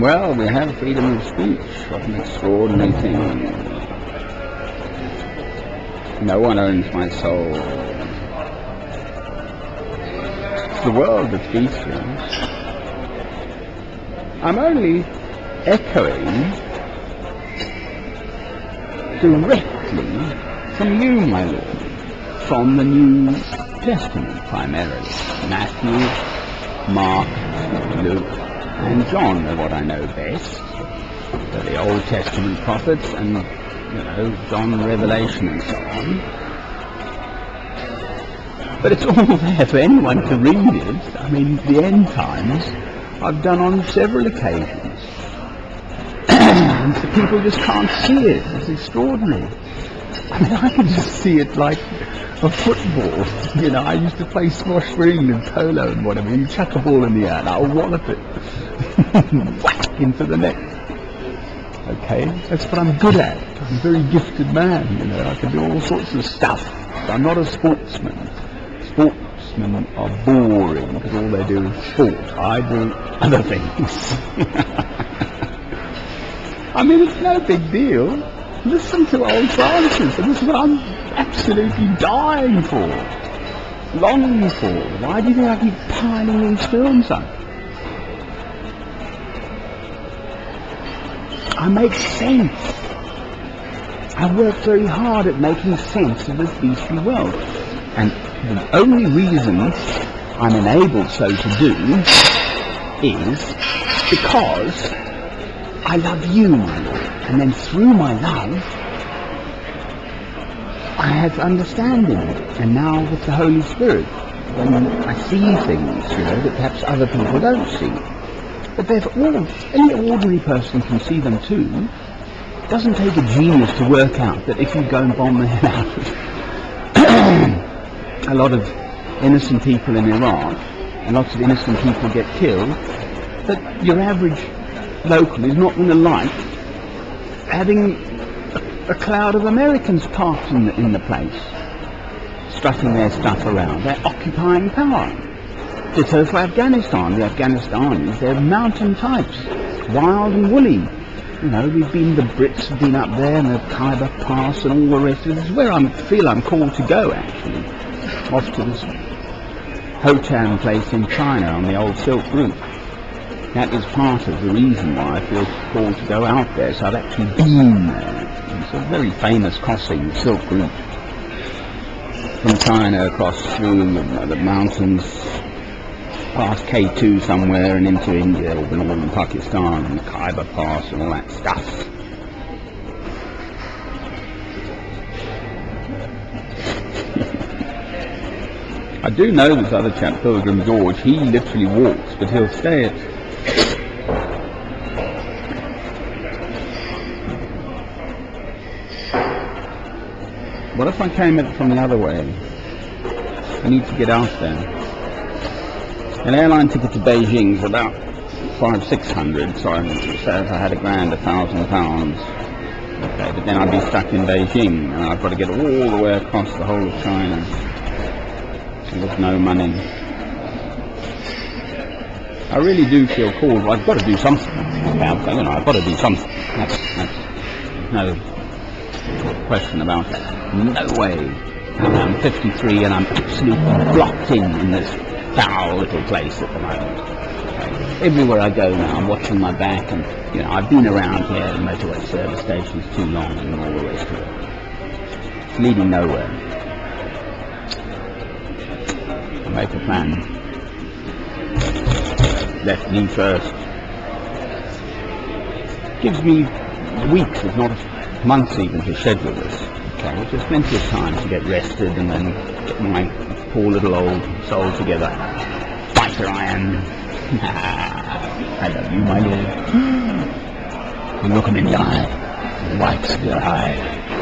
Well, we have freedom of speech. What an extraordinary thing. No one owns my soul. It's the world that me. I'm only echoing directly from you, my Lord, from the New Testament primarily. Matthew, Mark, Luke, and John are what I know best. The Old Testament prophets and, you know, John Revelation and so on. But it's all there for anyone to read it. I mean, the end times I've done on several occasions. and people just can't see it. It's extraordinary. I mean, I can just see it like a football. You know, I used to play squash for England, polo and whatever. You chuck a ball in the air and I'll wallop it. Whack into the net. Okay, that's what I'm good at. I'm a very gifted man, you know. I can do all sorts of stuff. But I'm not a sportsman. Sportsmen are boring because all they do is sport. I do other things. I mean, it's no big deal. Listen to old Francis, this is what I'm absolutely dying for, longing for. Why do you think I keep piling these films up? I make sense. I work very hard at making sense of this beastly world. And the only reason I'm enabled so to do is because I love you, my Lord. And then through my love, I have understanding. And now with the Holy Spirit, when I see things, you know, that perhaps other people don't see. But they've all, any ordinary person can see them too. It doesn't take a genius to work out that if you go and bomb the hell out of a lot of innocent people in Iraq, and lots of innocent people get killed, that your average local is not going to like having a, a cloud of Americans parked in the, in the place, strutting their stuff around. They're occupying power. Ditto for Afghanistan. The Afghanistanis, they're mountain types, wild and woolly. You know, we've been, the Brits have been up there, and the Khyber Pass and all the rest of it. This is where I feel I'm called to go, actually. Off to this Ho-Chan place in China on the old Silk Route. That is part of the reason why I feel called to go out there. So I've actually been there. It's a very famous crossing, the Silk Route. From China across through the mountains, past K2 somewhere and into India or northern Pakistan and the Khyber Pass and all that stuff. I do know this other chap, Pilgrim George, he literally walks, but he'll stay at What if I came in from the other way? I need to get out there. An airline ticket to Beijing is about five, six hundred, so I say if I had a grand, a thousand pounds. Okay, but then I'd be stuck in Beijing, and I've got to get all the way across the whole of China. And there's no money. I really do feel called. I've got to do something. About, you know, I've got to do something. That's, that's no question about it. No way. I'm 53 and I'm absolutely blocked in in this foul little place at the moment. Everywhere I go now, I'm watching my back, and you know, I've been around here at motorway service stations too long, and all the rest of it. It's leading nowhere. I make a plan. Left knee first. Gives me weeks, if not months even, to schedule this. Okay, plenty of time to get rested and then get my poor little old soul together. Fighter I am. I love you, my lord. Look him in the eye. Wipes the eye.